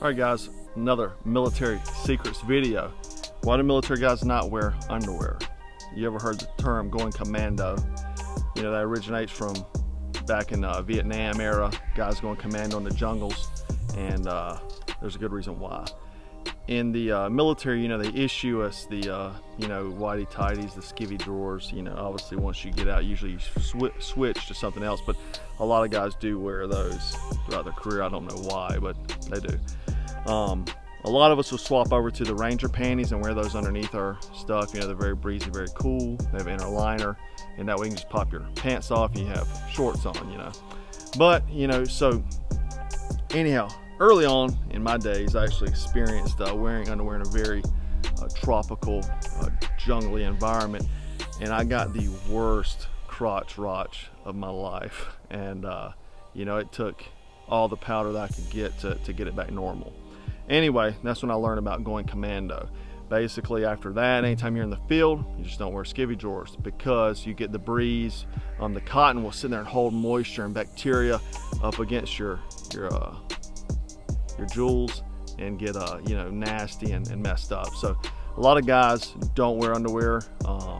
Alright guys, another military secrets video. Why do military guys not wear underwear? You ever heard the term going commando? You know, that originates from back in uh, Vietnam era, guys going commando in the jungles, and uh, there's a good reason why. In the uh, military, you know, they issue us the, uh, you know, whitey tighties, the skivvy drawers. You know, obviously once you get out, usually you sw switch to something else, but a lot of guys do wear those throughout their career. I don't know why, but they do. Um, a lot of us will swap over to the Ranger panties and wear those underneath our stuff. You know, they're very breezy, very cool. They have inner liner, and that way you can just pop your pants off you have shorts on, you know. But, you know, so anyhow, early on in my days, I actually experienced uh, wearing underwear in a very uh, tropical, uh, jungly environment, and I got the worst crotch rotch of my life. And, uh, you know, it took all the powder that I could get to, to get it back normal. Anyway, that's when I learned about going commando. Basically, after that, anytime you're in the field, you just don't wear skivvy drawers because you get the breeze. Um, the cotton will sit there and hold moisture and bacteria up against your your uh, your jewels and get uh, you know nasty and, and, messed up. So a lot of guys don't wear underwear. Um,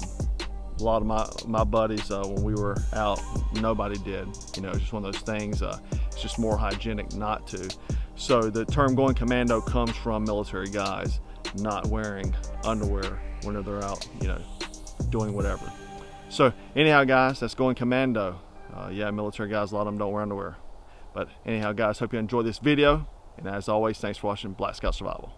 a lot of my my buddies uh, when we were out, nobody did. You know, it's just one of those things. Uh, it's just more hygienic not to. So the term going commando comes from military guys not wearing underwear when they're out, you know, doing whatever. So anyhow, guys, that's going commando. Uh, yeah, military guys, a lot of them don't wear underwear. But anyhow, guys, hope you enjoyed this video. And as always, thanks for watching Black Scout Survival.